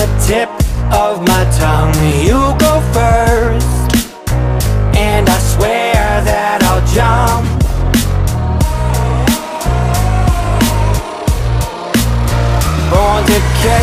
the tip of my tongue. You go first And I swear that I'll jump. Born to care.